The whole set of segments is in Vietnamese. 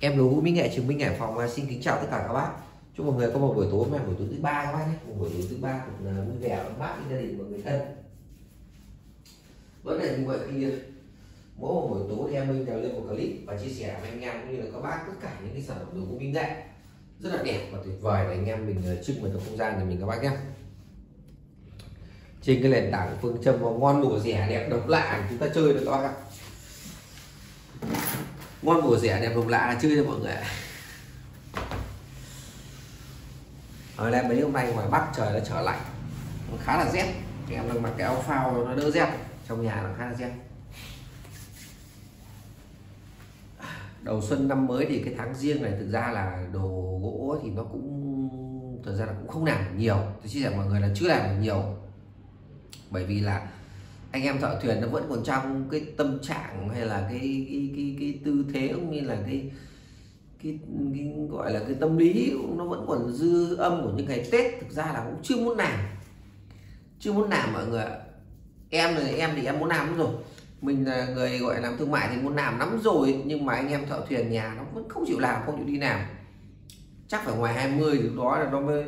em Lú mỹ Nghệ Trường Minh Hải Phòng à, xin kính chào tất cả các bác. Chúc mọi người có một buổi tối ngày buổi tối thứ ba các bác nhé. Một buổi tối thứ ba cũng là vui vẻ với bác gia đình và người thân. Vấn đề như vậy khi mỗi một buổi tối thì em Minh đều lên một clip và chia sẻ với anh em cũng như là các bác tất cả những cái sản phẩm đồ gỗ Minh Nghệ. Rất là đẹp và tuyệt vời để anh em mình ờ, à, trưng được trong không gian của mình các bác nhé. Trên cái nền tảng phương châm và ngon đủ rẻ đẹp độc lạ chúng ta chơi được các bác ạ ngon bổ rẻ đẹp độc lạ là chơi cho mọi người ở đây mấy hôm nay ngoài bắc trời nó trở lạnh nó khá là rét. Em đang mặc cái áo phao nó đỡ rét trong nhà nó khá là rét. Đầu xuân năm mới thì cái tháng riêng này thực ra là đồ gỗ thì nó cũng thực ra là cũng không làm nhiều. Tôi chia sẻ mọi người là chưa làm nhiều. Bởi vì là anh em thợ thuyền nó vẫn còn trong cái tâm trạng hay là cái cái cái, cái tư thế cũng như là cái cái, cái gọi là cái tâm lý nó vẫn còn dư âm của những ngày tết thực ra là cũng chưa muốn làm chưa muốn làm mọi người em thì em thì em muốn làm rồi. Mình là người gọi làm thương mại thì muốn làm lắm rồi nhưng mà anh em thợ thuyền nhà nó vẫn không chịu làm không chịu đi làm. Chắc phải ngoài 20 lúc đó là nó mới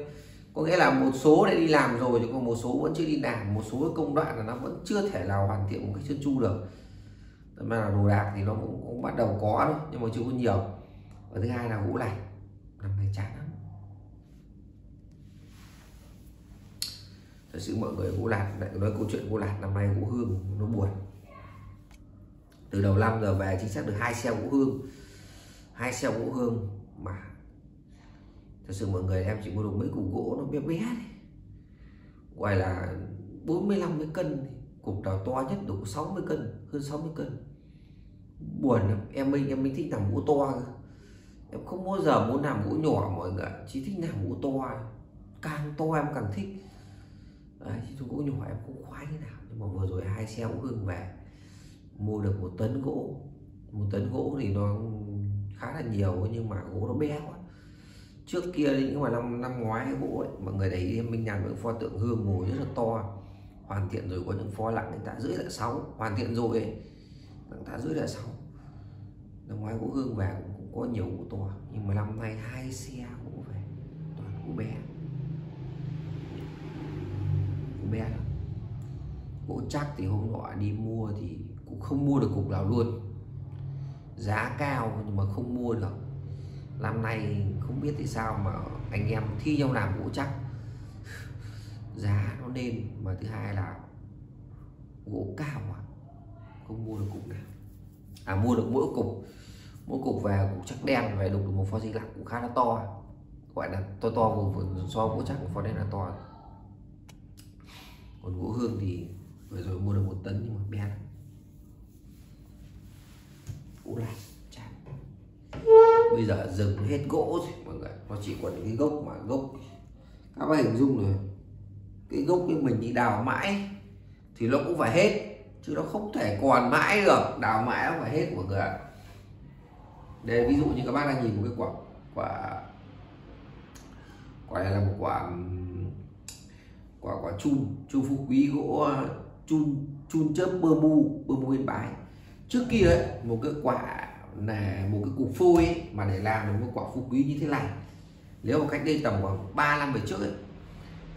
có nghĩa là một số đã đi làm rồi nhưng còn một số vẫn chưa đi làm. Một số công đoạn là nó vẫn chưa thể nào hoàn thiện một cách chân chu được mà là đồ đạc thì nó cũng, cũng bắt đầu có thôi nhưng mà chưa có nhiều. Và thứ hai là gỗ lành năm nay chán lắm. Thật sự mọi người gỗ lạt lại nói câu chuyện gỗ lạt năm nay gỗ hương nó buồn. Từ đầu năm giờ về chính xác được hai xe gỗ hương hai xe gỗ hương mà thật sự mọi người em chỉ mua được mấy cục gỗ nó bé bé này gọi là 45 mấy cân cục nào to nhất đủ 60 cân hơn 60 cân buồn lắm. Em mình em mình thích làm mũ to cơ. Em không bao giờ muốn làm mũ nhỏ mọi người chỉ thích làm mũ to càng to em càng thích. Đấy, chứ gỗ nhỏ em cũng khoái thế nào. Nhưng mà vừa rồi hai xe cũng hương về mua được một tấn gỗ. Một tấn gỗ thì nó khá là nhiều, nhưng mà gỗ nó bé quá. Trước kia những mà năm năm ngoái gỗ ấy, mọi người thấy mình làm những pho tượng hương ngồi rất là to. Hoàn thiện rồi có những pho lặng đến tạ rưỡi tạ sáu. Hoàn thiện rồi ấy lặng tạ rưỡi tạ sau, năm ngoái gỗ hương về cũng, cũng có nhiều gỗ to nhưng mà năm nay hai xe gỗ về toàn gỗ bé. Gỗ bé gỗ chắc thì hôm nọ đi mua thì cũng không mua được cục nào luôn. Giá cao nhưng mà không mua được. Năm nay không biết tại sao mà anh em thi nhau làm gỗ chắc. Giá nó lên mà thứ hai là gỗ cao mà không mua được cục nào? À mua được mỗi cục. Mỗi cục về cục chắc đen, về đục được một pho di lặc cũng khá là to. Gọi là to to vừa vừa so gỗ chắc một pho đen là to. Còn gỗ hương thì vừa rồi mua được một tấn nhưng mà bé. Lắm gỗ lạc chán. Bây giờ dừng hết gỗ rồi, mọi người. Nó chỉ còn những cái gốc mà gốc. Các bạn hình dung rồi. Cái gốc như mình đi đào mãi thì nó cũng phải hết chứ nó không thể còn mãi được đào mãi không phải hết mọi người ạ. Đây ví dụ như các bác đang nhìn một cái quả quả quả này là một quả quả quả chun chun phú quý gỗ chun chun chớp bơ bu bơ bu yên bái. Trước kia ấy, một cái quả là một cái cục phôi ấy, mà để làm được một quả phú quý như thế này. Nếu mà cách đây tầm khoảng 3 năm về trước ấy,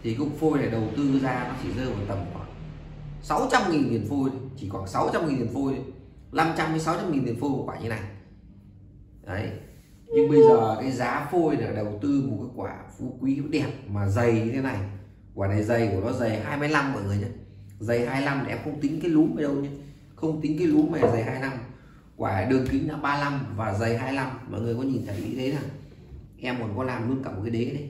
thì cục phôi này đầu tư ra nó chỉ rơi vào tầm 600.000 tiền phôi chỉ khoảng 600.000 tiền phôi 500 đến 600 nghìn tiền phôi một quả như này. Đấy. Nhưng bây giờ cái giá phôi là đầu tư một cái quả phú quý đẹp mà dày như thế này. Quả này dày của nó dày 25 mọi người nhé. Dày 25 để em không tính cái lúm ở đâu nhé. Không tính cái lúm này, dày 25 quả đường kính là 35 và dày 25 mọi người có nhìn thấy như thế nào? Em còn có làm luôn cả một cái đế đấy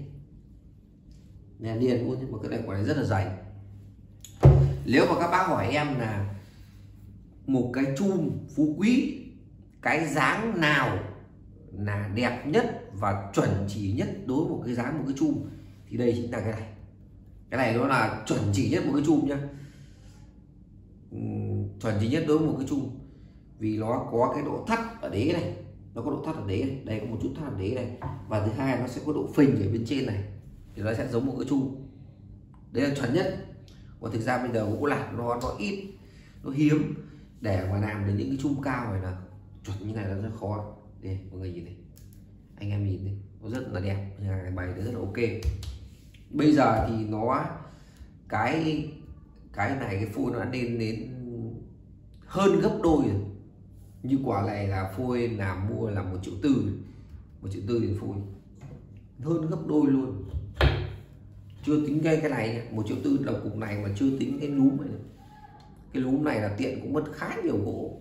nè liền luôn nhưng mà cái này quả này rất là dày nếu mà các bác hỏi em là một cái chum phú quý, cái dáng nào là đẹp nhất và chuẩn chỉ nhất đối với một cái dáng, một cái chum, thì đây chính là cái này. Cái này nó là chuẩn chỉ nhất một cái chum nhá. Chuẩn chỉ nhất đối với một cái chum. Vì nó có cái độ thắt ở đế này, nó có độ thắt ở đế này, đây có một chút thắt ở đế này. Và thứ hai nó sẽ có độ phình ở bên trên này, thì nó sẽ giống một cái chum. Đấy là chuẩn nhất còn thực ra bây giờ gỗ lạc nó nó ít, nó hiếm. Để mà làm được những cái chum cao này là chuẩn như này là rất khó. Đây, mọi người nhìn này. Anh em nhìn này, nó rất là đẹp. Hàng bài rất là ok. Bây giờ thì nó, cái cái này, cái phôi nó đã lên đến hơn gấp đôi rồi. Như quả này là phôi làm mua là một triệu tư. Một triệu tư tiền phôi. Hơn gấp đôi luôn chưa tính cái cái này một triệu tư đầu cục này mà chưa tính cái núm này cái núm này là tiện cũng mất khá nhiều gỗ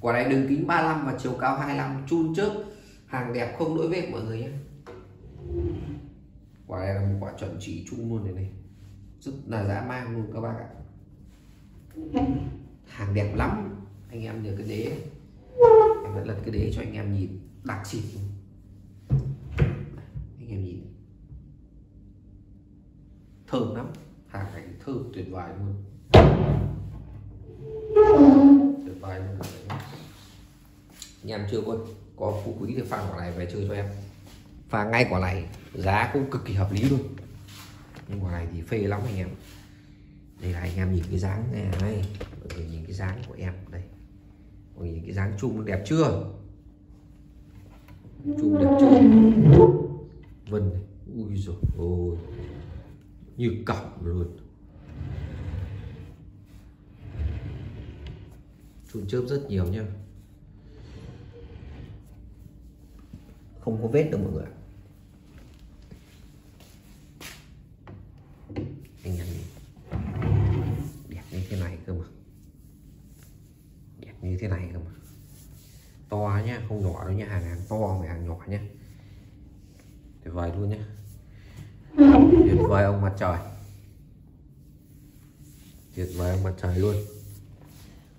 quả này đường kính 35 và chiều cao 25 chun trước hàng đẹp không lỗi vết mọi người nhé quả này là một quả chuẩn chỉ chung luôn này này. Rất là dã man luôn các bác ạ. Hàng đẹp lắm, anh em nhớ cái đế. Em vẫn lật cái đế cho anh em nhìn, đặc xịt anh em nhìn thơm lắm. Hàng này thơm tuyệt vời luôn. Tuyệt vời luôn. Anh em chưa có có phú quý thì pha quả này về chơi cho em. Pha ngay quả này giá cũng cực kỳ hợp lý luôn. Nhưng quả này thì phê lắm anh em. Đây là anh em nhìn cái dáng này, này. mọi người nhìn cái dáng của em đây. Mọi người nhìn cái dáng chung đẹp chưa? Chung đẹp chưa? Vân này. ui rồi ôi như cọc luôn. Chun chớp rất nhiều nhá. Không có vết đâu mọi người anh em nhìn đẹp như thế này cơ mà. Đẹp như thế này cơ mà. To nhá, không nhỏ đâu nhá, hàng hàng to mà hàng nhỏ nhá. Tuyệt vời luôn nhá tuyệt vời ông mặt trời. Tuyệt vời ông mặt trời luôn.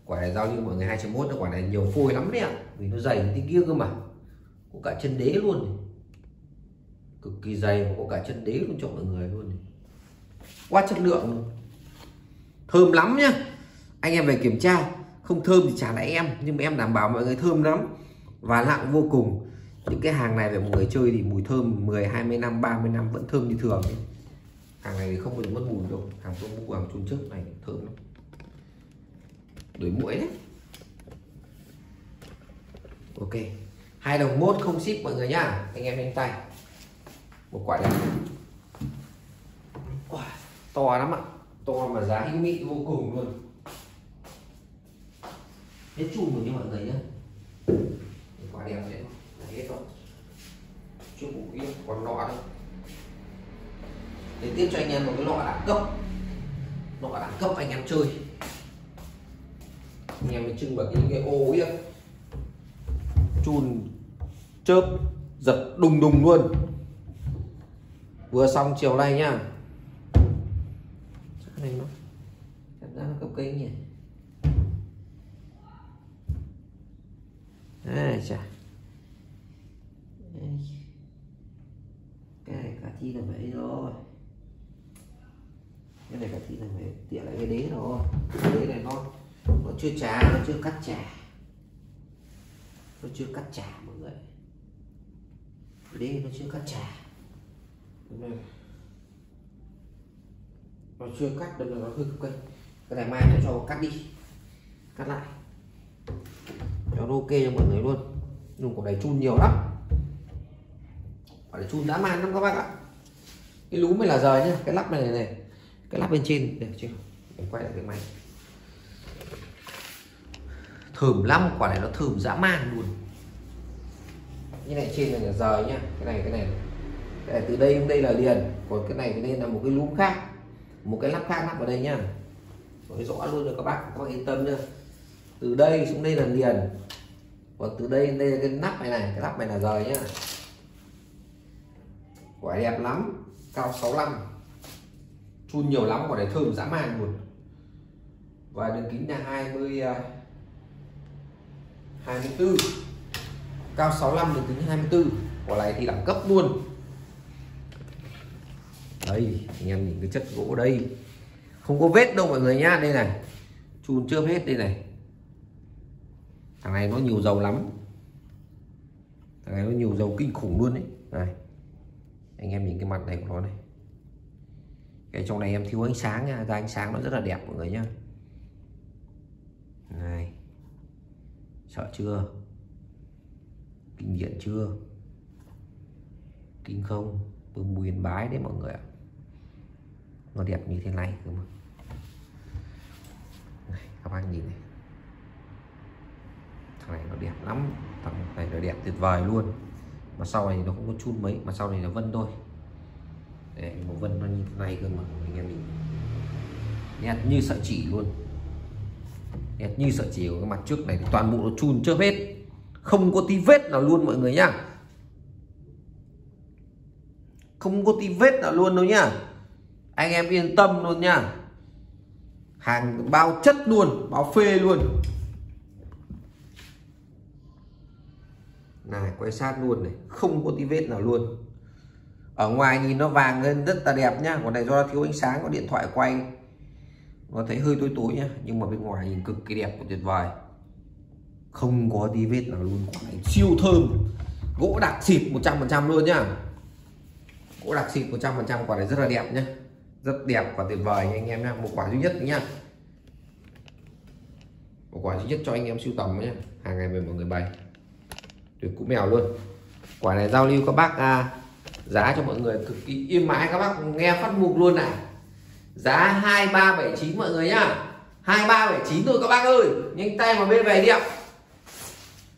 Quả này giao như mọi người 2.1 quả này nhiều phôi lắm đấy ạ. Vì nó dày như thế kia cơ mà. Có cả chân đế luôn này. cực kỳ dày và có cả chân đế luôn cho mọi người luôn này. quá chất lượng luôn. thơm lắm nhá. Anh em về kiểm tra. Không thơm thì trả lại em, nhưng mà em đảm bảo mọi người thơm lắm. Và nặng vô cùng những cái hàng này về mọi người chơi thì mùi thơm 10 20 năm 30 năm vẫn thơm như thường ấy. hàng này thì không bao giờ mất mùi đâu. Hàng tôi mua hàng chun trước này thơm lắm. Đuổi mũi đấy. Ok. Hai đồng mốt không ship mọi người nhá. Anh em nhanh tay. Một quả này wow, to lắm ạ. To mà giá hữu nghị vô cùng luôn. Hết chùm rồi nha mọi người nhá. Quả đẹp đấy thế thôi. Chứ chưa kia còn lọ đâu để tiếp cho anh em một cái lọ đẳng cấp. Lọ đẳng cấp anh em chơi. Anh em mới trưng vào những cái ô ấy chun, chớp, giật đùng đùng luôn. Vừa xong chiều nay nhá. Chắc này nó cảm giác nó cấp cây nhỉ? Đây chà. Cái này cả chi là vậy rồi cái này cả chi là phải tỉa lại cái đế rồi cái đế này nó nó chưa trà nó chưa cắt trà. Nó chưa cắt trà mọi người. Đế nó chưa cắt trà. Nó chưa cắt được là nó hơi cực cây cái này mai nó cho cắt đi. Cắt lại. Cho nó ok cho mọi người luôn. Dùng của này chun nhiều lắm quả là chun dã man lắm các bác ạ. Cái lú mới là rời nhá cái lắp này này, này. cái lắp bên trên để chưa? Để quay lại cái máy. Thơm lắm quả này nó thơm dã man luôn. Như này trên này là rời nhá cái này cái này. Cái này từ đây đến đây là liền còn cái này cái đây là một cái lúm khác một cái lắp khác lắp vào đây nhá. Nói rõ luôn rồi các bác các bác yên tâm nhá. Từ đây xuống đây là liền còn từ đây đến đây là cái nắp này này cái nắp này là rời nhá quả đẹp lắm, cao 65 chun nhiều lắm, quả này thơm dã man luôn. Và đường kính là 20 24 à, cao 65 đường kính 24 quả này thì đẳng cấp luôn. Đây, anh em nhìn cái chất gỗ đây. Không có vết đâu mọi người nhá, đây này. Chun chưa hết đây này. Thằng này nó nhiều dầu lắm. Thằng này nó nhiều dầu kinh khủng luôn đấy này anh em nhìn cái mặt này của nó này. Cái trong này em thiếu ánh sáng nha ra ánh sáng nó rất là đẹp mọi người nhá. Này. Sợ chưa? Kinh điển chưa? Kinh không? Bơm bùi bái đấy mọi người ạ. Nó đẹp như thế này cơ mà. Này, các bác nhìn này. Thằng này nó đẹp lắm. Thằng này nó đẹp tuyệt vời luôn mà sau này nó không có chun mấy mà sau này là vân thôi. Đấy, một vân nó như thế này cơ mà anh em mình. nét như sợi chỉ luôn. Nét như sợi chỉ của cái mặt trước này thì toàn bộ nó chun chớp hết. Không có tí vết nào luôn mọi người nhá. Không có tí vết nào luôn đâu nhá. Anh em yên tâm luôn nhá. Hàng bao chất luôn bao phê luôn. Này, quay sát luôn này. Không có tí vết nào luôn. Ở ngoài nhìn nó vàng lên, rất là đẹp nhá. Còn này do thiếu ánh sáng, có điện thoại quay. Nó thấy hơi tối tối nhá. Nhưng mà bên ngoài nhìn cực kỳ đẹp và tuyệt vời. Không có tí vết nào luôn. Quả này siêu thơm. Gỗ đặc xịt 100% luôn nhá. Gỗ đặc xịt 100% quả này rất là đẹp nhá. Rất đẹp và tuyệt vời nha anh em nhá. Một quả duy nhất nhá. Một quả duy nhất cho anh em sưu tầm nhé hàng ngày về mọi người bày tuyệt cũ mèo luôn. Quả này giao lưu các bác à, giá cho mọi người cực kỳ im mãi. Các bác nghe phát mục luôn này. Giá 2379 mọi người nhá. 2379 thôi các bác ơi. Nhanh tay mà bên về đi ạ.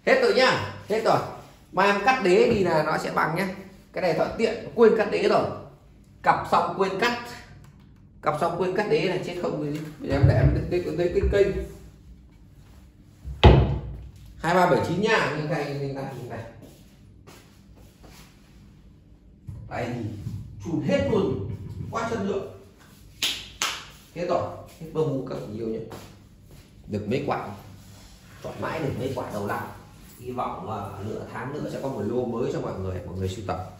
Hết rồi nhá. Hết rồi. Mang em cắt đế đi là nó sẽ bằng nhá. Cái này thuận tiện quên cắt đế rồi. Cặp xong quên cắt. Cặp xong quên cắt đế là chết không gì bây giờ em để em đây đây cái kênh hai ba bảy chín nhá như này như này như này. Thì chùn hết luôn. Quá chất lượng. Hết rồi. Hết bơm mu các nhiều nhỉ? Được mấy quả? Chọn mãi được mấy quả đầu năm hy vọng là nửa tháng nữa sẽ có một lô mới cho mọi người mọi người sưu tập.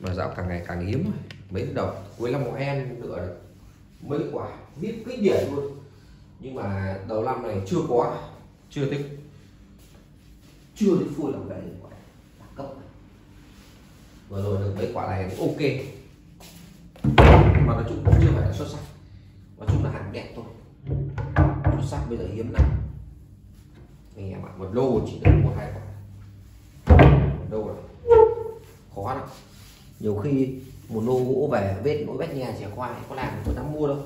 Mà dạo càng ngày càng hiếm mấy đầu cuối năm en nữa mấy quả viết kinh điển luôn. Nhưng mà đầu năm này chưa có chưa thích chưa đến phôi lòng đấy quả đẳng cấp. Vừa rồi được mấy quả này cũng ok. Mà nói chung cũng chưa phải là xuất sắc. Nói chung là hàng đẹp thôi. Xuất sắc bây giờ hiếm lắm. Anh em ạ, một lô chỉ được một hai quả. Một lô rồi khó lắm. Nhiều khi một lô gỗ về, vết, mỗi vết nhà trẻ qua có làm có dám mua đâu.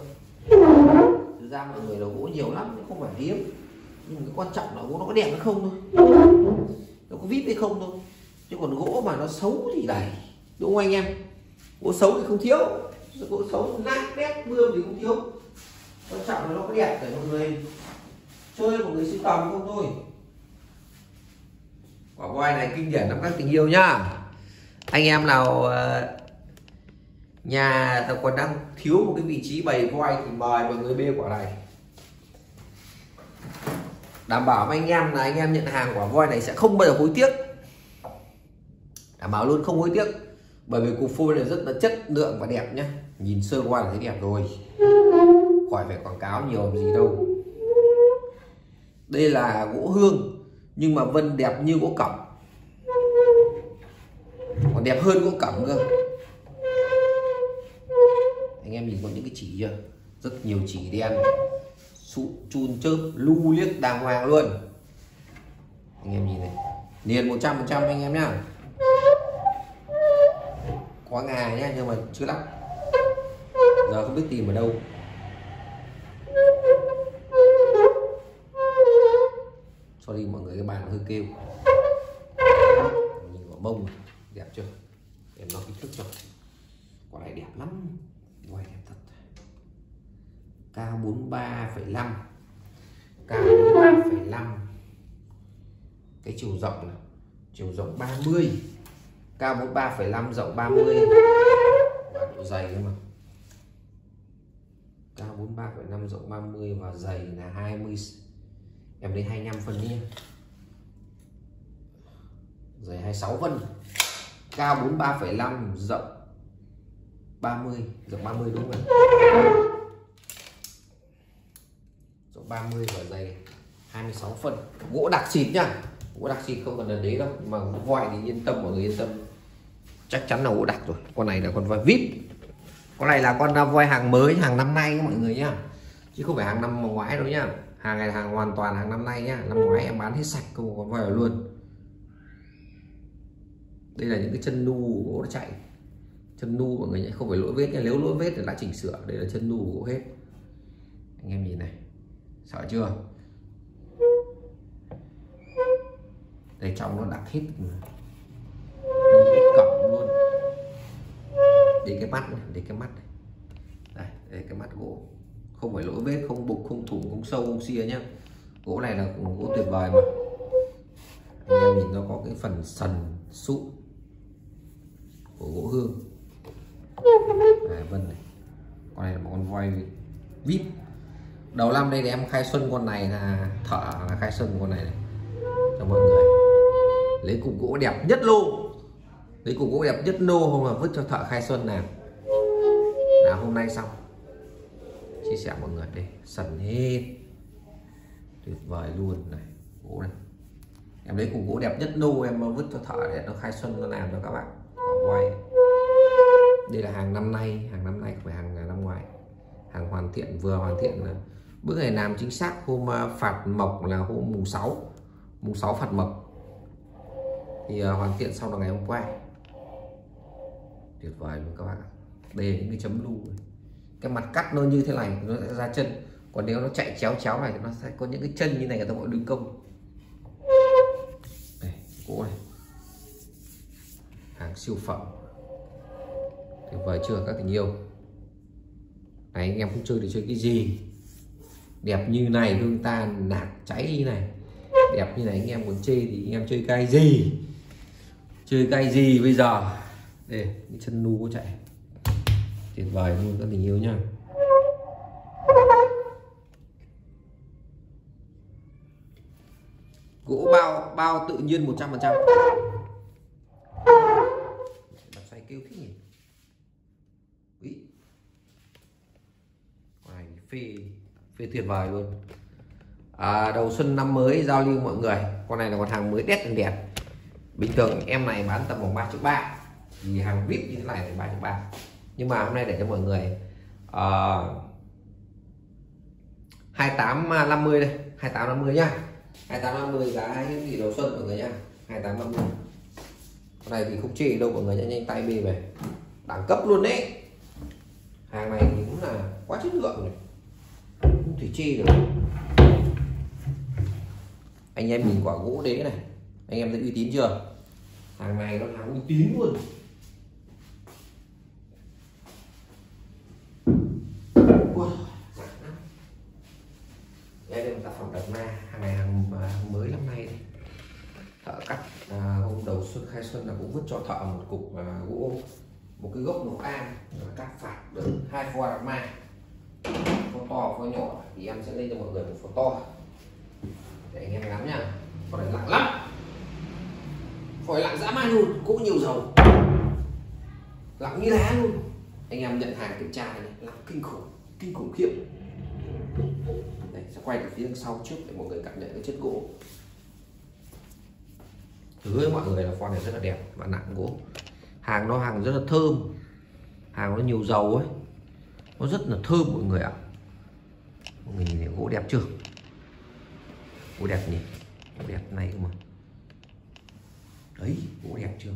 Thực ra mọi người đầu gỗ nhiều lắm không phải hiếm. Nhưng cái quan trọng là gỗ nó có đẹp hay không thôi nó có vít hay không thôi. Chứ còn gỗ mà nó xấu thì đầy đúng không anh em? Gỗ xấu thì không thiếu. Gỗ xấu nát bét bươm thì không thiếu. Quan trọng là nó có đẹp để mọi người chơi mọi người sưu tầm không thôi. Quả voi này kinh điển lắm các tình yêu nhá. Anh em nào ờ, nhà còn đang thiếu một cái vị trí bày voi thì mời mọi người bê quả này đảm bảo với anh em là anh em nhận hàng quả voi này sẽ không bao giờ hối tiếc. Đảm bảo luôn không hối tiếc. Bởi vì cục phôi này rất là chất lượng và đẹp nhé nhìn sơ qua là thấy đẹp rồi. Khỏi phải quảng cáo nhiều gì đâu. Đây là gỗ hương, nhưng mà vân đẹp như gỗ cẩm. Còn đẹp hơn gỗ cẩm cơ. Anh em nhìn có những cái chỉ chưa? Rất nhiều chỉ đen sụ, chun chớp lu liếc đàng hoàng luôn. Anh em nhìn này. Liền 100 phần trăm anh em nhá. Có ngà nhá, nhưng mà chưa lắp. Giờ không biết tìm ở đâu. Sorry mọi người, cái bàn hơi kêu. Nhìn quả bông đẹp chưa? Em nó kích thước cho. Quả này đẹp lắm. Ngoài đẹp thật cao 43,5 cao 43,5 cái chiều rộng này chiều rộng 30 cao 43,5 rộng 30 và độ dày mà. Cao 43,5 rộng 30 và dày là 20 em lấy 25 phân đi dày 26 phân. Cao 43,5 rộng 30 rộng 30 đúng rồi rộng 30 và dày 26 phân. Gỗ đặc xịt nhá. Gỗ đặc xịt không cần là đế đâu mà voi thì yên tâm, mọi người yên tâm. Chắc chắn là gỗ đặc rồi. Con này là con voi vip con này là con voi hàng mới, hàng năm nay mọi người nhá. Chứ không phải hàng năm mà ngoái đâu nhá. Hàng này là hàng hoàn toàn hàng năm nay nhá. Năm ngoái em bán hết sạch không có voi luôn. Đây là những cái chân nu gỗ nó chạy. Chân nu mọi người nhé không phải lỗi vết nha nếu lỗi vết thì đã chỉnh sửa, đây là chân nu của gỗ hết. Anh em nhìn này sợ chưa? Đây trong nó đặt hết hết cọng luôn. Để cái mắt này để cái mắt này. Đây đây cái mắt gỗ. Không phải lỗi vết không bục không thủng không sâu không xia nhá. Gỗ này là gỗ tuyệt vời mà. Anh em nhìn nó có cái phần sần sụn của gỗ hương. À, vân này. Con này là một con voi vip đầu năm đây thì em khai xuân con này là thợ là khai xuân con này, này cho mọi người. Lấy cục gỗ đẹp nhất lô. Lấy cục gỗ đẹp nhất lô hôm mà vứt cho thợ khai xuân nào là hôm nay xong. Chia sẻ mọi người đây sần hết. Tuyệt vời luôn này gỗ này. Em lấy cục gỗ đẹp nhất lô em vứt cho thợ để nó khai xuân nó làm cho các bạn quay. Đây là hàng năm nay hàng năm nay không phải hàng năm ngoài. Hàng hoàn thiện vừa hoàn thiện là bữa ngày làm chính xác hôm à, phạt mộc là hôm mùng 6 mùng 6 phạt mộc. Thì uh, hoàn thiện sau là ngày hôm qua. Tuyệt vời luôn các bạn đây là những cái chấm lưu cái mặt cắt nó như thế này nó sẽ ra chân. Còn nếu nó chạy chéo chéo này thì nó sẽ có những cái chân như này người ta gọi đứng công đây cỗ này. Hàng siêu phẩm. Tuyệt vời chưa các tình yêu? Này anh em không chơi thì chơi cái gì? Đẹp như này hương ta nạt cháy như này. Đẹp như này anh em muốn chơi thì anh em chơi cái gì? Chơi cái gì bây giờ? Đây chân nu có chạy. Tuyệt vời luôn các tình yêu nhá. Gỗ bao bao tự nhiên 100 phần trăm. Xoay kêu thích nhỉ? Ý. Này, phê phê tuyệt vời luôn. À, đầu xuân năm mới giao lưu mọi người. Con này là con hàng mới đét đẹp bình thường em này bán tầm khoảng ba triệu ba thì hàng vip như thế này là ba triệu ba nhưng mà hôm nay để cho mọi người ờ, uh, 2850 đây 2850 nhá. 28 50 giá cái gì đầu xuân mọi người nhá. 2850 con này thì không chê đâu mọi người nhanh nhanh tay bê về. Đẳng cấp luôn đấy. Hàng này thì cũng là quá chất lượng này thủy chi rồi. Được anh em nhìn quả gỗ đế này anh em thấy uy tín chưa? Hàng này nó hàng uy tín luôn. Đây là một tác phẩm đặt ma hàng này hàng, à, hàng mới năm nay đây. thợ cắt à, hôm đầu xuân khai xuân là cũng vứt cho thợ một cục à, gỗ một cái gốc nổ an cắt phạt được hai pho đặt ma to to pho nhỏ, thì em sẽ lên cho mọi người một pho to. Để anh em ngắm nha. còn này nặng lắm. Phổi lặng dã man luôn cũng nhiều dầu. Lặng như lá luôn. Anh em nhận hàng kiểm tra này lặng kinh khủng kinh khủng khiếp. Đây, sẽ quay từ phía sau trước để mọi người cảm nhận cái chất gỗ. Thứ với mọi người là con này rất là đẹp và nặng gỗ. Hàng nó hàng rất là thơm. Hàng nó nhiều dầu ấy. Nó rất là thơm mọi người ạ mọi người nhìn thấy gỗ đẹp chưa? Gỗ đẹp nhỉ? Gỗ đẹp này cơ mà. Đấy, gỗ đẹp chưa?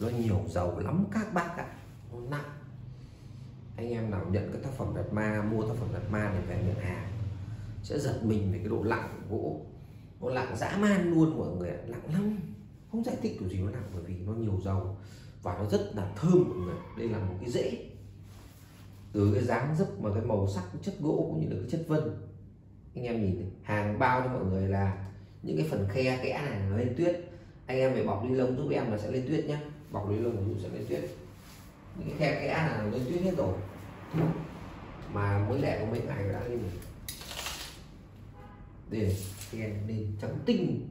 Nó nhiều dầu lắm các bác ạ. Nó nặng. Anh em nào nhận cái tác phẩm đặt ma, mua tác phẩm đặt ma này về nhận hàng sẽ giật mình về cái độ lặng của gỗ. Nó lặng dã man luôn mọi người lặng lắm. Không giải thích kiểu gì nó nặng bởi vì nó nhiều dầu và nó rất là thơm mọi người. Đây là một cái rễ. Từ cái dáng dấp mà cái màu sắc, cái chất gỗ cũng như là cái chất vân. Anh em nhìn hàng bao cho mọi người là những cái phần khe kẽ này nó lên tuyết. Anh em phải bọc ni lông giúp em là sẽ lên tuyết nhá. Bọc ni lông giúp sẽ lên tuyết. Những cái khe kẽ này lên tuyết hết rồi. Mà mới lẻ có mấy ngày đã lên rồi. Để đèn lên trắng tinh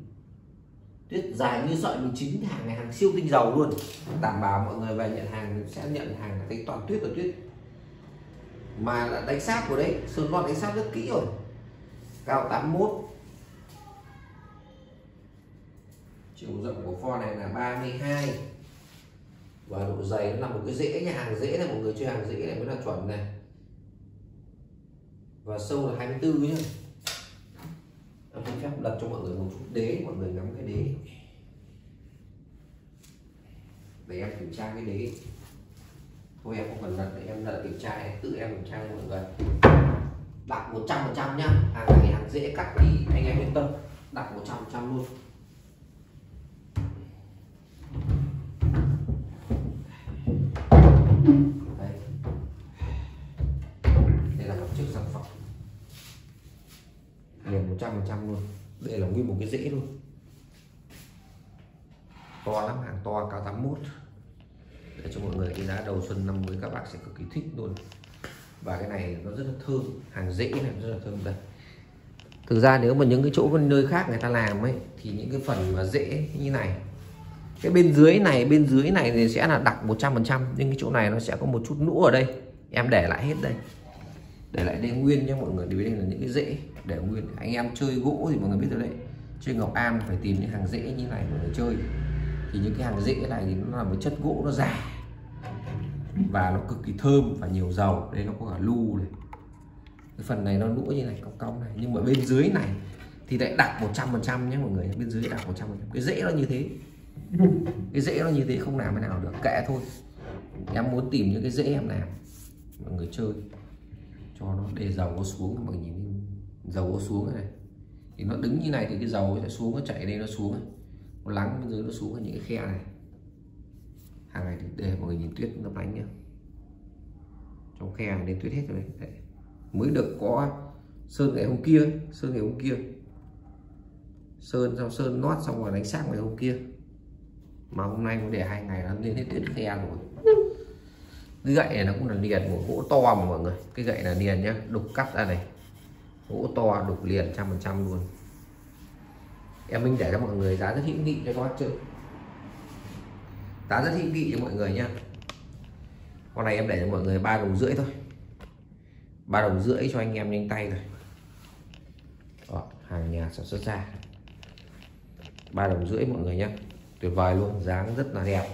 tuyết dài như sợi mình chính hàng này, hàng siêu tinh dầu luôn. Đảm bảo mọi người về nhận hàng, sẽ nhận hàng thấy toàn tuyết và tuyết. Mà là đánh sát của đấy, sơn loan đánh sát rất kỹ rồi. Cao 81 chiều rộng của pho này là 32 và độ dày nó là một cái rễ nhà hàng rễ này, mọi người chơi hàng rễ này mới là chuẩn này. Và sâu là 24 nhá lật cho mọi người một chút đế, mọi người ngắm cái đế. Để em kiểm tra cái đế. Thôi em không cần lật để em lật kiểm tra, em tự em kiểm tra cho mọi người. Đặt 100 phần trăm nhá. Hàng này hàng dễ cắt thì anh em yên tâm. Đặt 100 phần trăm luôn. Đây. Đây là một chiếc sản phẩm. Liền 100 phần trăm luôn đây là nguyên một cái rễ luôn to lắm, hàng to cao 81 để cho mọi người đi giá đầu xuân năm mới các bạn sẽ cực kỳ thích luôn. Và cái này nó rất là thơm, hàng rễ này rất là thơm đây. Thực ra nếu mà những cái chỗ nơi khác người ta làm ấy, thì những cái phần mà rễ như này, cái bên dưới này, bên dưới này thì sẽ là đặc 100% nhưng cái chỗ này nó sẽ có một chút nũ ở đây. Em để lại hết đây để lại đây nguyên nhé mọi người vì đây là những cái rễ để nguyên. Anh em chơi gỗ thì mọi người biết rồi đấy. Chơi ngọc am phải tìm những hàng rễ như này mọi người chơi. Thì những cái hàng rễ này thì nó là một chất gỗ nó già và nó cực kỳ thơm và nhiều dầu. Đây nó có cả lu này. Cái phần này nó lũ như này, cong cong này. Nhưng mà bên dưới này thì lại đặt 100 phần trăm nhé mọi người. Bên dưới đặt 100 phần trăm. Cái rễ nó như thế. Cái rễ nó như thế không làm thế nào được. Kệ thôi. Em muốn tìm những cái rễ em làm. Mọi người chơi cho nó để dầu nó xuống. Các bạn nhìn dầu nó xuống này thì nó đứng như này thì cái dầu sẽ xuống, nó chạy đây nó xuống. Nó lắng bên dưới, nó xuống ở những cái khe này. Hàng này thì để mọi người nhìn tuyết nó đánh nhá. Trong khe này đến tuyết hết rồi đấy. mới được có sơn ngày hôm kia, sơn ngày hôm kia. Sơn xong, sơn nót xong rồi đánh xác ngày hôm kia. Mà hôm nay cũng để hai ngày nó lên hết tuyết khe rồi cái gậy này nó cũng là liền một gỗ to mà mọi người. Cái gậy là liền nhá đục cắt ra này. Gỗ to đục liền trăm phần trăm luôn. Em minh để cho mọi người giá rất hữu nghị cho các bác chơi. Giá rất hữu nghị cho mọi người nhá. Con này em để cho mọi người ba đồng rưỡi thôi. Ba đồng rưỡi cho anh em nhanh tay rồi. Đó, hàng nhà sản xuất ra. Ba đồng rưỡi mọi người nhé tuyệt vời luôn dáng rất là đẹp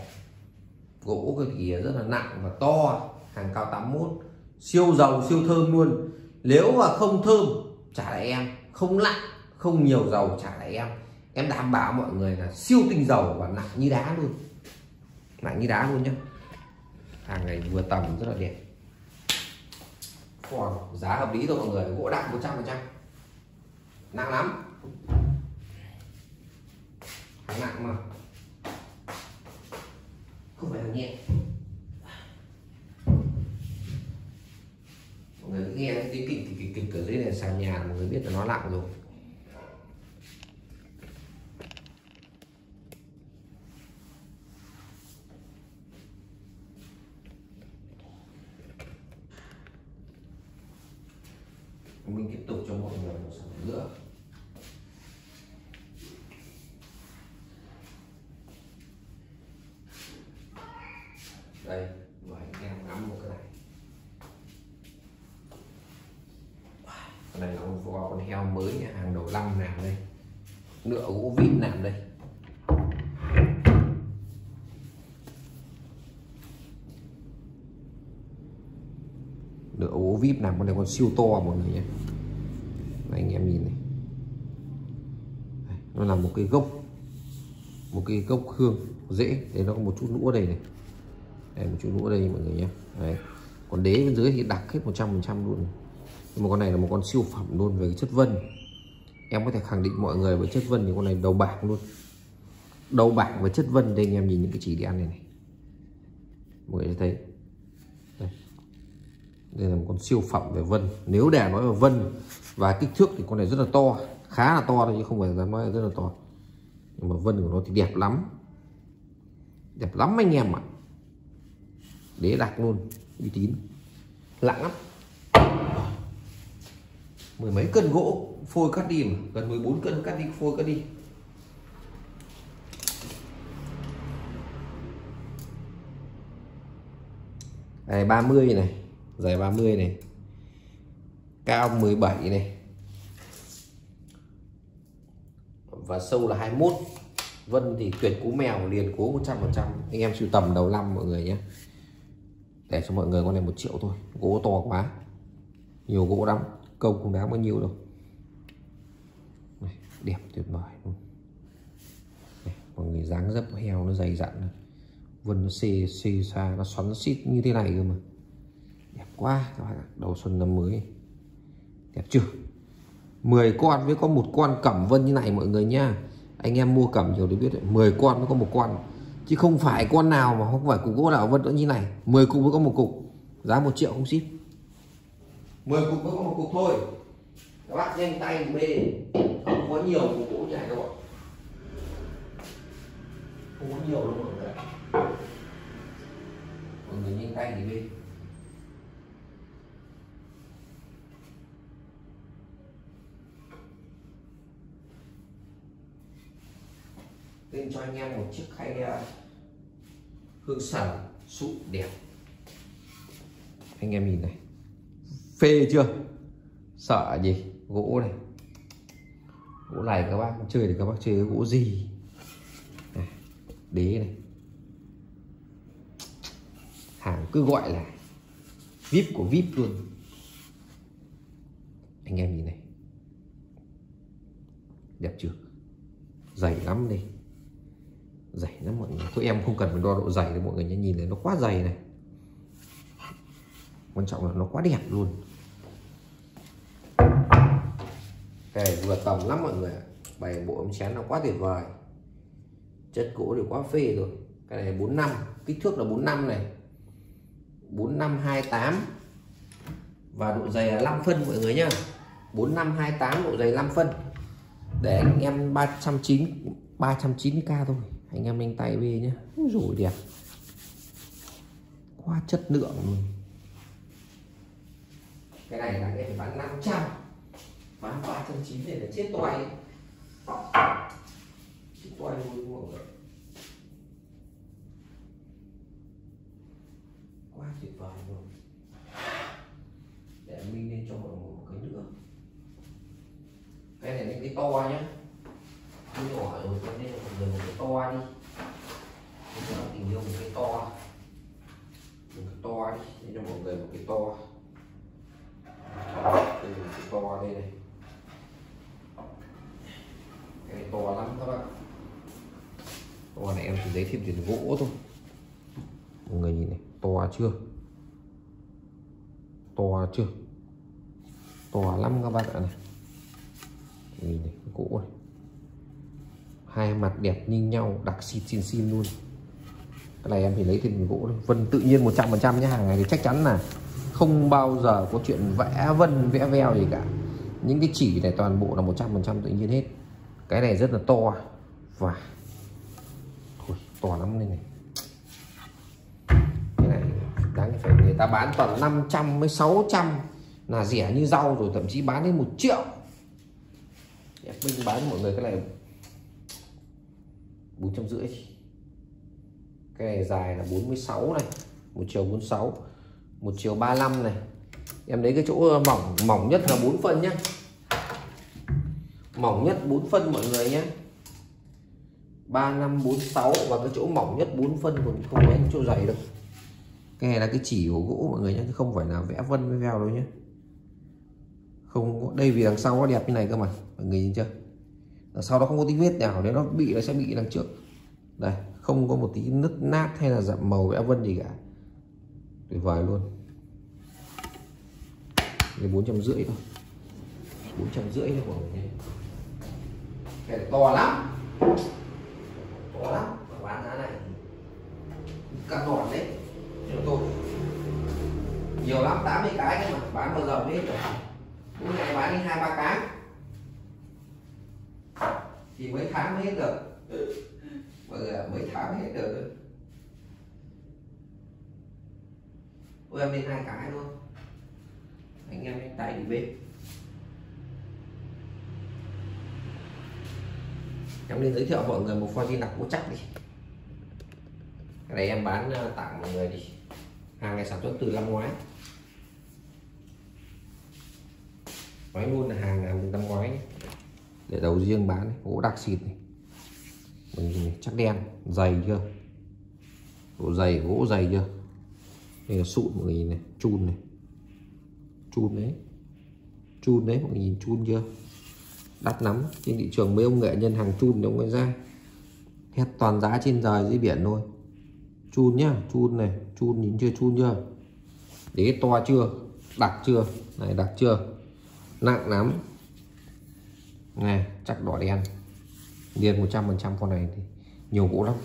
gỗ thì rất là nặng và to, hàng cao 81 siêu dầu siêu thơm luôn. Nếu mà không thơm trả lại em. Không lặng không nhiều dầu trả lại em. Em đảm bảo mọi người là siêu tinh dầu và nặng như đá luôn. Nặng như đá luôn nhá. Hàng này vừa tầm rất là đẹp. Còn giá hợp lý thôi mọi người, gỗ đặng 100 phần trăm. Nặng lắm. Hàng nặng mà không phải là nhẹ mọi người nghe cái tiếng kịch kịch kịch ở dưới này sàn nhà, mọi người biết là nó nặng rồi mình tiếp tục cho mọi người một sản phẩm nữa đây mời anh em ngắm một cái này cái này là con con heo mới nhà hàng đầu năm làm đây nựa gỗ vít làm đây bíp gỗ làm con này con siêu to à mọi người nhé. Đây, anh em nhìn này. Nó là một cái gốc một cái gốc hương dễ. Để nó có một chút lũa đây này. Đây, một chút lũa đây mọi người nhé. Đây. còn đế bên dưới thì đặc hết 100% luôn. Nhưng mà con này là một con siêu phẩm luôn về cái chất vân. Em có thể khẳng định mọi người với chất vân thì con này đầu bạc luôn. Đầu bạc với chất vân. Đây anh em nhìn những cái chỉ đen này này. Mọi người thấy đây là một con siêu phẩm về vân. Nếu để nói về vân và kích thước thì con này rất là to, khá là to thôi chứ không phải là nói là rất là to. Nhưng mà vân của nó thì đẹp lắm. Đẹp lắm anh em ạ. Đế đặc luôn, uy tín. Lặng lắm. Mười mấy cân gỗ, phôi cắt đi mà. Gần 14 cân cắt đi, phôi cắt đi. Đây 30 này. Dài 30 này. Cao 17 này. Và sâu là 21 Vân thì tuyệt cú mèo liền cố 100% Anh em sưu tầm đầu năm mọi người nhé. Để cho mọi người con này một triệu thôi. Gỗ to quá. Nhiều gỗ lắm. Công cũng đáng bao nhiêu đâu. Này. đẹp tuyệt vời luôn. Này, mọi người dáng dấp heo nó dày dặn. Vân nó xê xê xa nó xoắn xít như thế này cơ mà đẹp quá, các bạn ạ. Đầu xuân năm mới. Đẹp chưa? 10 con với có một con cẩm vân như này, mọi người nha. Anh em mua cẩm nhiều để biết đấy. 10 con mới có một con. Chứ không phải con nào mà không phải cục gỗ nào vân nữa như này. 10 cục mới có một cục. Giá một triệu không ship? 10 cục mới có một cục thôi. Các bác nhanh tay bê không có nhiều cục gỗ như này đâu ạ. Không có nhiều đâu mọi người mọi người nhanh tay thì bê lên cho anh em một chiếc khay à, hương sần sụn đẹp. Anh em nhìn này. Phê chưa? Sợ gì? Gỗ này. Gỗ này các bác chơi thì các bác chơi gỗ gì? Này, đế này. Hàng cứ gọi là vip của vip luôn. Anh em nhìn này. Đẹp chưa? Dày lắm đây dày lắm mọi người. Thôi em không cần phải đo độ dày để mọi người nhìn thấy nó quá dày này. Quan trọng là nó quá đẹp luôn. Cái vừa tầm lắm mọi người bày bộ ống chén nó quá tuyệt vời. Chất gỗ thì quá phê rồi. Cái này 45 kích thước là 45 này. 4528 và độ dày là 5 phân mọi người nhá. 4528 độ dày 5 phân. Để anh em 390 390k thôi anh em nhanh tay về nhé. Rồi đẹp quá chất lượng luôn. Cái này là em bán 500 bán 390 để là chết toài. Chết toài luôn mọi người quá tuyệt vời luôn để mình lên cho mọi người một cái nữa cái này là cái to nhá cái nhỏ rồi cho nên mọi người một cái to đi bây giờ tình yêu một cái to một cái to đi để cho mọi người một cái to đây một cái to đây này cái này to lắm các bạn to này em chỉ lấy thêm tiền gỗ thôi. Mọi người nhìn này, to chưa? To chưa? To lắm các bạn ạ này. Nhìn này, gỗ này. Hai mặt đẹp như nhau, đặc xịt xin xin luôn. Cái này em thì lấy thêm gỗ thôi. Vân tự nhiên 100% nhé hàng này thì chắc chắn là không bao giờ có chuyện vẽ vân, vẽ veo gì cả. Những cái chỉ này toàn bộ là 100% tự nhiên hết. Cái này rất là to. Và to lắm đây này. Cái này, đáng phải người ta bán toàn 500 với 600 là rẻ như rau rồi, thậm chí bán đến một triệu. Em mình bán mọi người cái này bốn trăm rưỡi cái này dài là 46 này, một chiều 46 một chiều 35 này. Em lấy cái chỗ ờ, mỏng mỏng nhất là 4 phân nhé mỏng nhất 4 phân mọi người nhé 3546 và cái chỗ mỏng nhất 4 phân còn không có chỗ dày đâu cái này là cái chỉ của gỗ mọi người nhé không phải là vẽ vân với veo đâu nhé. Không có, đây vì đằng sau nó đẹp như này cơ mà, mọi người nhìn chưa? Đằng sau nó không có tí vết nào, nếu nó bị nó sẽ bị đằng trước. Đây, không có một tí nứt nát hay là dặm màu vẽ vân gì cả. Tuyệt vời luôn. Đây bốn trăm rưỡi thôi. Bốn trăm rưỡi thôi mọi người nhé. Cái này to lắm khó lắm. Mà bán giá này cắt ngọn đấy. Cho tôi nhiều lắm 80 cái nhưng mà bán bao giờ hết rồi. Mỗi ngày bán đi hai, ba cái. Thì mấy tháng mới hết được. Bây giờ mấy tháng mới hết được. Ôi, em lên hai cái thôi anh em lên tay đi bên em nên giới thiệu mọi người một pho di nặc gỗ chắc đi. Cái này em bán ờ, tặng mọi người đi. Hàng này sản xuất từ năm ngoái. Nói luôn là hàng làm từ năm ngoái nhé. để đầu riêng bán gỗ đặc xịt này. Mình này, chắc đen dày chưa? Gỗ dày gỗ dày chưa? Đây là sụn mọi người nhìn này chun này. Chun đấy. Chun đấy mọi người nhìn chun chưa? Đắt lắm. Trên thị trường mấy ông nghệ nhân hàng chun ông mới ra. Hết toàn giá trên trời dưới biển thôi. Chun nhá, chun này, chun nhìn chưa, chun chưa? Đế to chưa? Đặc chưa? Này, đặc chưa? Nặng lắm. Này, chắc đỏ đen. Liền 100% con này thì nhiều gỗ lắm.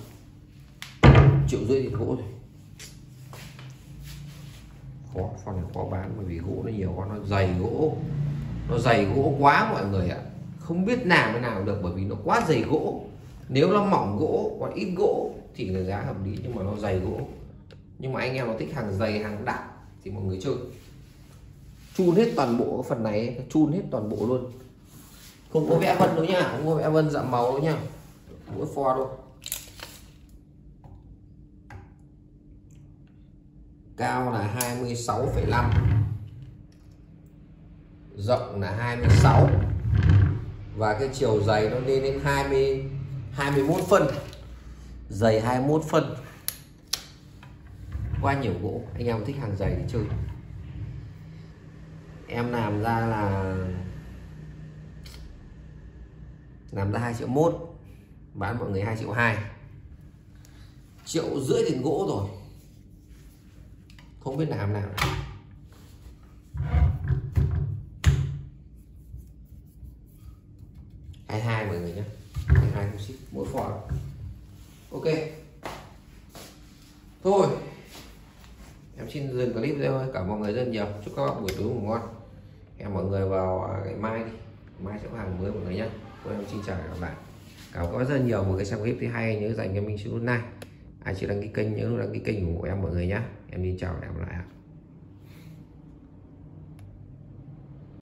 Triệu rưỡi thì gỗ rồi. Khó phần này khó bán bởi vì gỗ nó nhiều quá, nó dày gỗ. Nó dày gỗ quá mọi người ạ không biết làm thế nào được bởi vì nó quá dày gỗ. Nếu nó mỏng gỗ còn ít gỗ thì là giá hợp lý nhưng mà nó dày gỗ. Nhưng mà anh em nó thích hàng dày hàng đặc thì mọi người chơi. Chun hết toàn bộ cái phần này chun hết toàn bộ luôn. Không có vẽ vân đâu nha không có vẽ vân dạng màu đâu nha mỗi pho đâu cao là 26,5 rộng là 26 và cái chiều dày nó lên đến 20 21 phân. Dày 21 phân. Qua nhiều gỗ. Anh em thích hàng dày thì chơi. Em làm ra là, làm ra 2 triệu mốt. Bán mọi người 2 triệu 2 triệu rưỡi tiền gỗ rồi. Không biết làm nào. Hai hai mọi người nhé. Hai hai, không ship mỗi phò. Ok. Thôi. Em xin dừng clip đây thôi. Cảm ơn mọi người rất nhiều. Chúc các bạn buổi tối ngủ ngon. Em mọi người vào à, ngày mai đi. Mai sẽ có hàng mới mọi người nhé. Em xin chào các bạn cảm ơn rất nhiều. Một cái xem clip thứ hai, nhớ dành cho mình sự hôm nay ai chưa đăng ký kênh, nhớ đăng ký kênh của em mọi người nhé. Em đi chào em lại